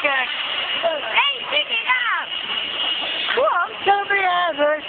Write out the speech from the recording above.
Okay. Hey, pick it up! Well, don't be average.